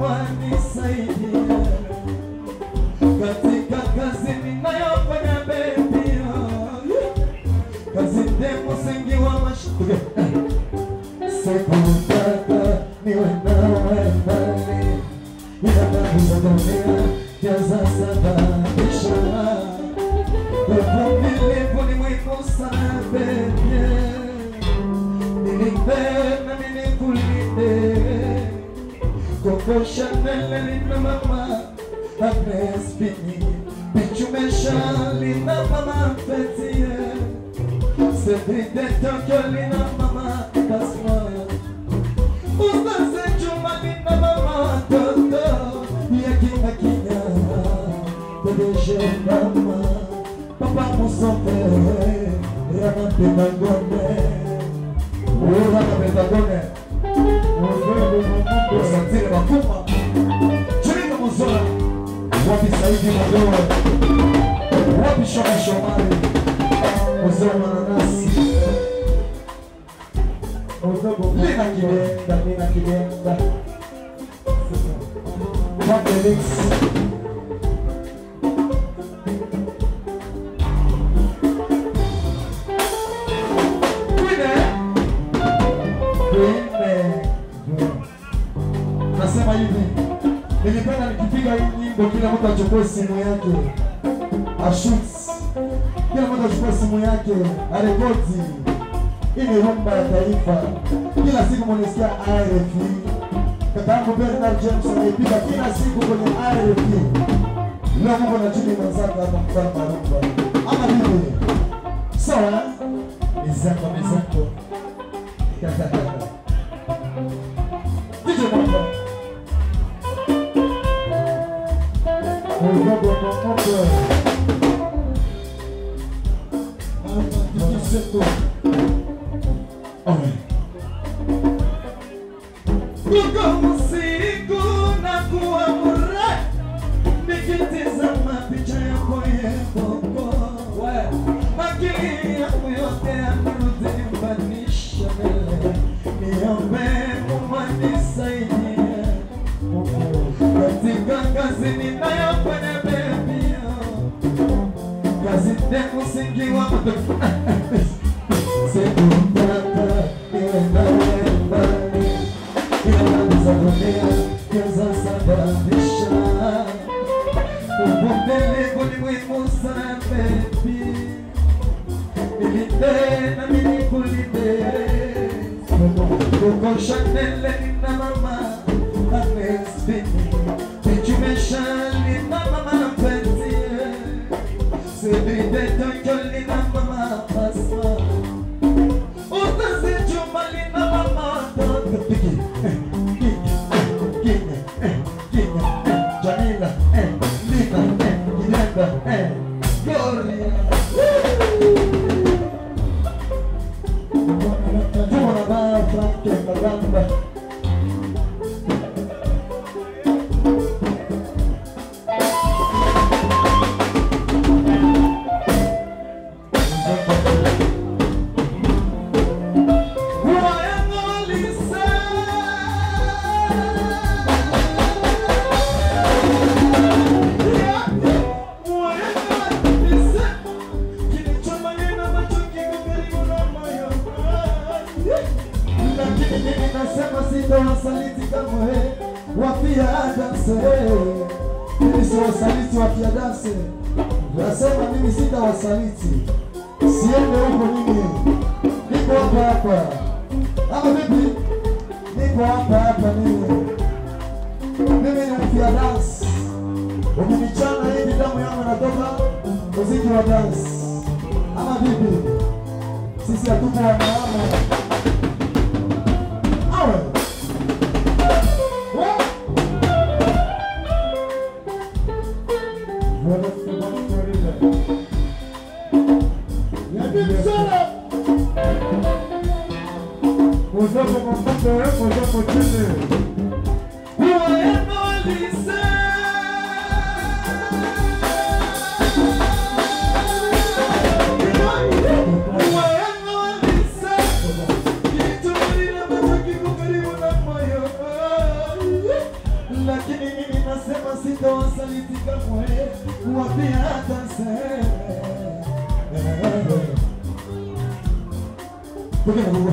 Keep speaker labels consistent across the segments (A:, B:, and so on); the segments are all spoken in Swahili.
A: one is you. chanelele na
B: mama Apres bini Pichu me shali na mama fetie Se
A: brinde tokioli na mama Kasma Usta
B: se chumali na mama Toto Yakina kina Bedeje mama Papa musombe
A: Rana pedagone Rana pedagone Kwene. Nasema hivi, nilipenda nikipiga hii nyimbo, kila mtu achukue simu yake ashoot, kila mtu achukue simu yake arekodi. Hii ni rumba ya taifa, kila siku mwanisikia RFI. Katangu Bernard Jackson Gangazini na
B: yapane baby Gazi ne kusingi wa
A: Let them tell it danse. Mimi si wasaliti wapia danse, nasema mimi sitawasaliti, siende huko mimi, niko hapa hapa. Ama vipi? Niko hapa hapa mimi, mimi ni mpia danse. Ukinichana hivi damu yangu inatoka muziki wa danse, ama vipi? Sisi hatuko wanaama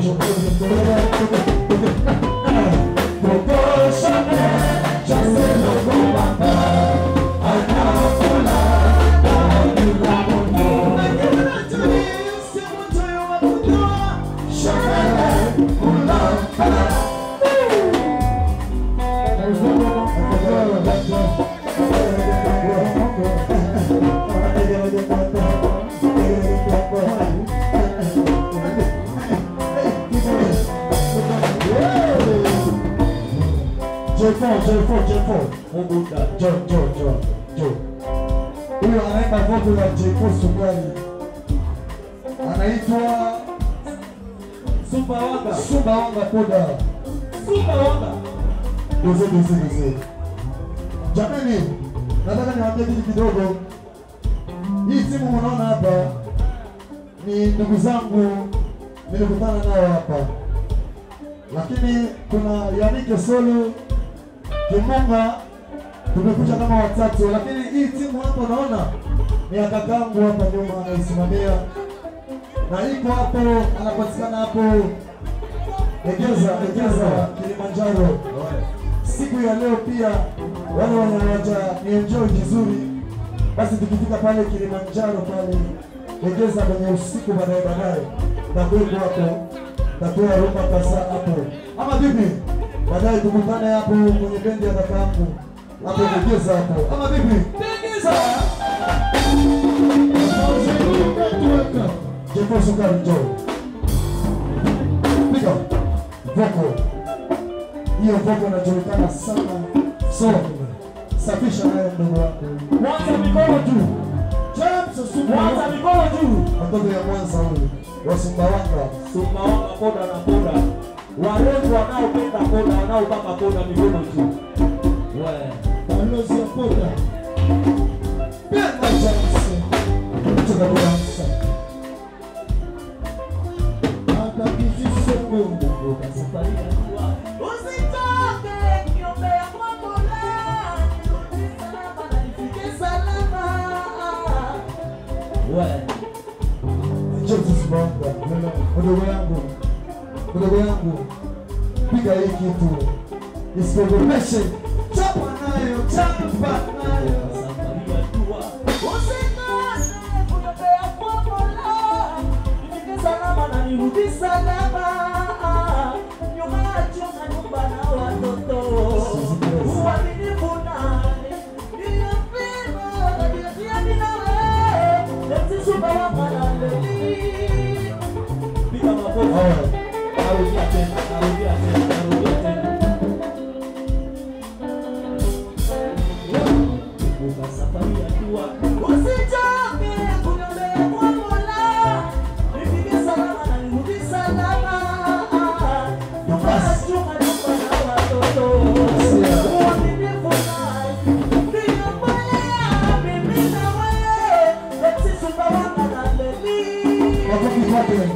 A: Vamos J4 Sukari. Anaitwa
B: Sumbawanga,
A: Sumbawanga Koda.
B: Sumbawanga.
A: Doze, doze, doze. Jamani, nataka niwaambie kitu kidogo. Hii timu mnaona hapa ni ndugu zangu nilikutana nao hapa, lakini kuna Yannick Solo Kimunga, tumekuja kama watatu, lakini hii timu hapa naona ni ya kakangu hapa nyuma anaisimamia, na iko hapo, anapatikana hapo. Egeza, Egeza, Kilimanjaro. Siku ya leo pia wale wanawaja waja ni enjoy vizuri, basi tukifika pale Kilimanjaro pale Egeza kwenye usiku baadaye baadaye, takuwepo hapo, tatoa rumba kasa hapo, ama vipi? Baadaye tukutane hapo kwenye bendi ya kakangu hapo Egeza hapo, ama vipi? Jefo Sukari, njoo piga voko hiyo voko inajulikana sana, so safisha nayo mdogo wako.
B: Mwanza mikono juu.
A: James Sumba,
B: Mwanza mikono juu.
A: watoto ya Mwanza huyu wa Sumbawanga.
B: Sumbawanga koda na koda. Warefu wanaopenda koda, wanaopaka koda mikono juu. We.
A: Balozi ya Koda. Penda James. Kutoka Mdogo yangu. Mdogo yangu. Piga hii kitu. Chapa nayo, chapa nayo.
C: Salama na nirudi salama.
A: kwake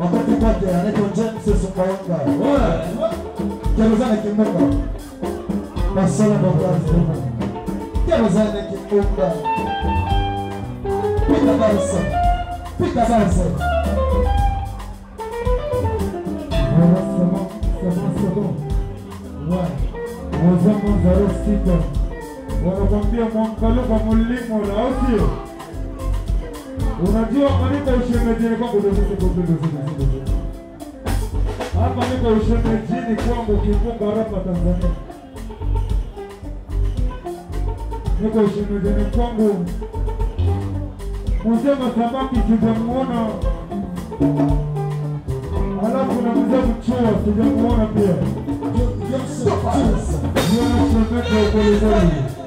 A: wakati kwake anaitwa James Sumbawanga kerozana kimunga masala mabrazima kerozana kimunga pita barsa pita barsa
B: Mwazamu za Rosita wanakwambia mwangaliko mulimo la osio Unajua kanisa ushemejini kwangu. Hapa niko ushemejini kwangu kifunga rapa Tanzania. Niko ushemejini kwangu Mzee Masabaki sijamuona Alafu na mzee Mchua sijamuona pia. Yes, yes, yes. Yes, yes, Tulia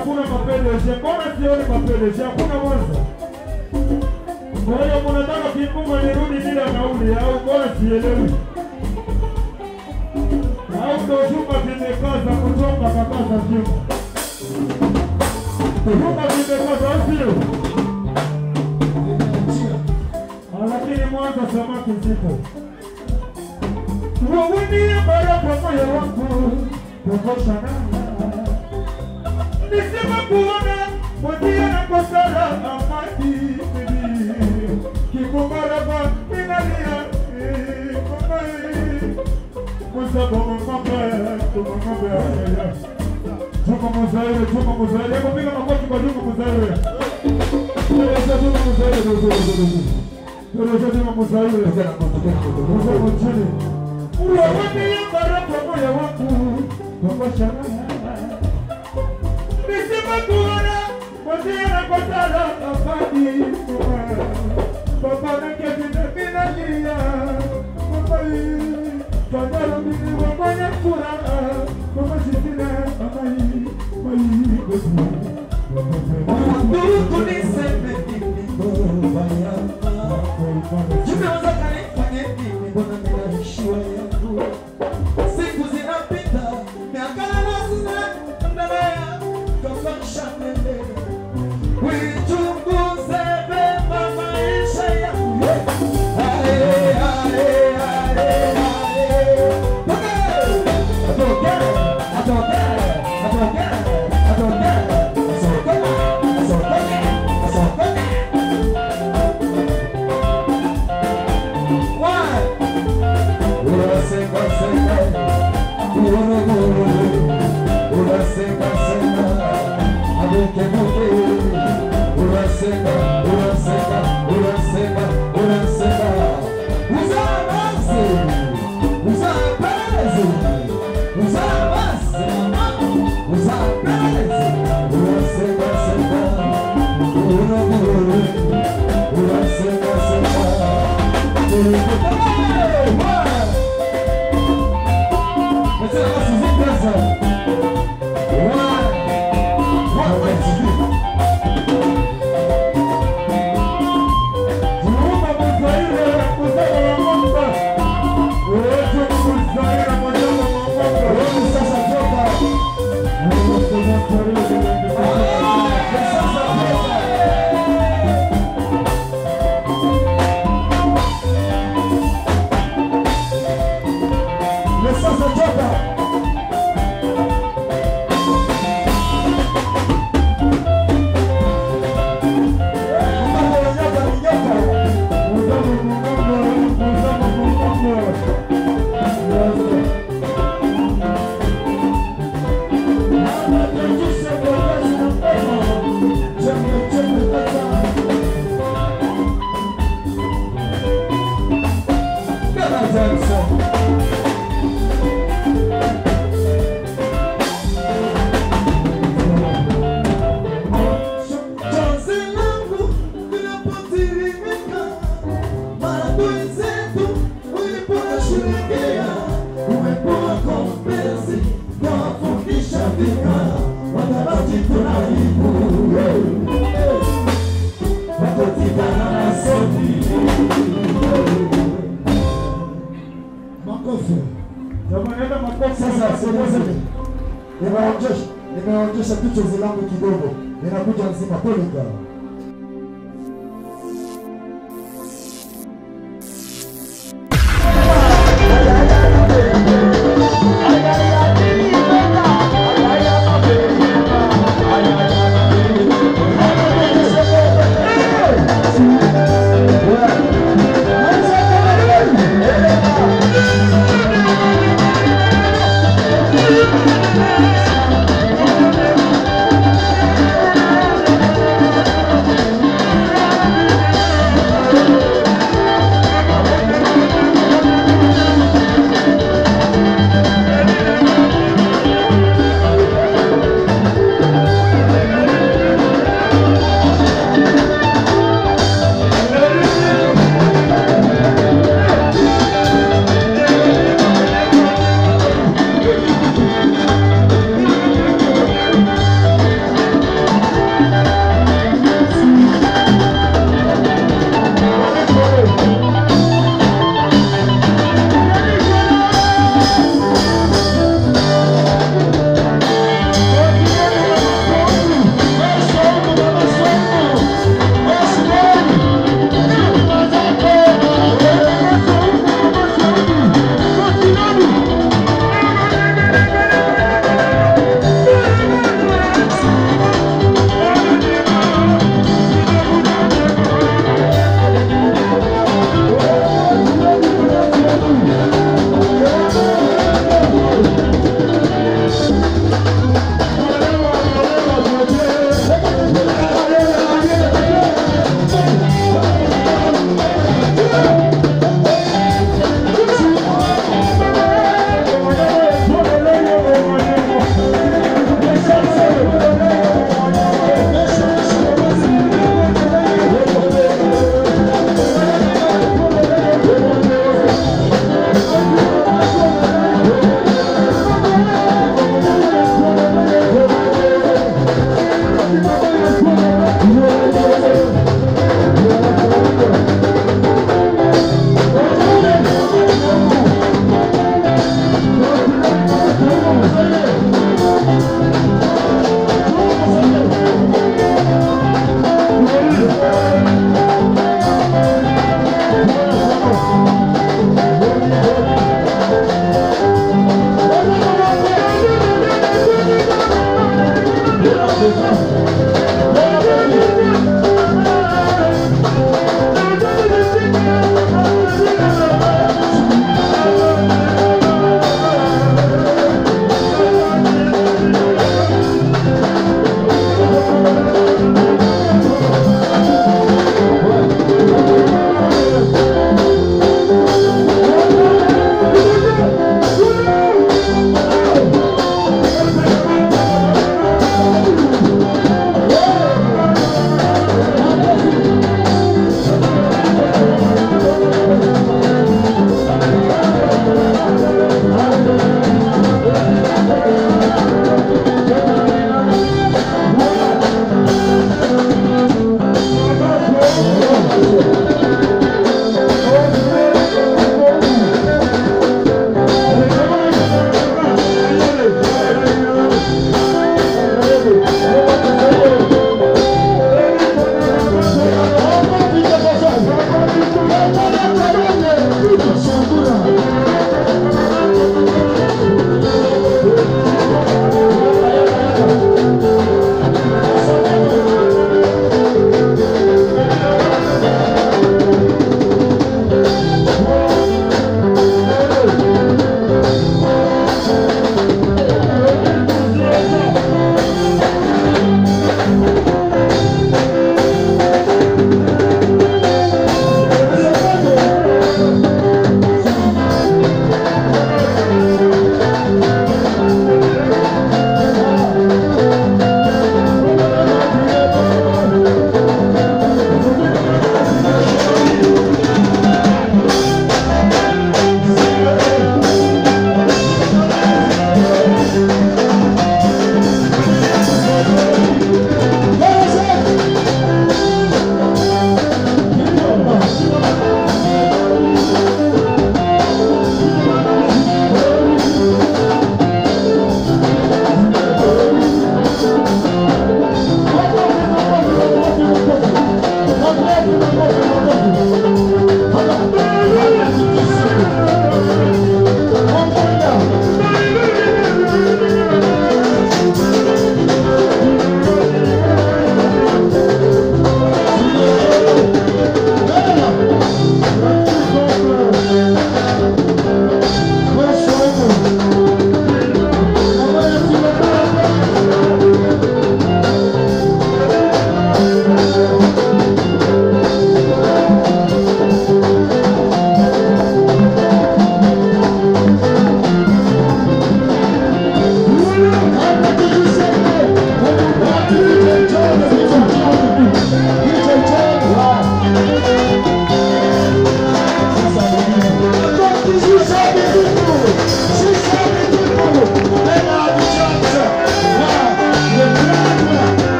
B: hakuna mapedeshe, mbona sioni mapedeshe? Hakuna mwanza. Kwa hiyo mnataka kifungo nirudi bila nauli au mbona sielewi? Au ndo zimekaza kutoka kakaza. Chuma zimekaza au sio? Ah, Lakini mwanza samaki zipo. Wawinie moyo wangu, kukosha nana makuone motie na kosala na makisili kikombaraba inalia komai kozabomamabe tomamabe ayaya Chuka muzaire, chuka muzaire, yako piga makofi kwa chuka muzaire. Tereza chuka muzaire, tereza chuka muzaire. Tereza chuka muzaire. Ulawane ya mara kwa moya wangu, kwa kwa shanana. kotura kotira kotala afadi kuma papa nakefina minalia
C: mapai tandala mini wamanya kura mama sitila amai mai bebu tukuniseme mimi bayama
B: Jumbe wanza kare fanye mimi Bona mina hishwa
A: ya Sasa sikilizeni, nimeonjesha nimeonjesha tu zilangu kidogo, ninakuja nzima. Kweli
C: Thank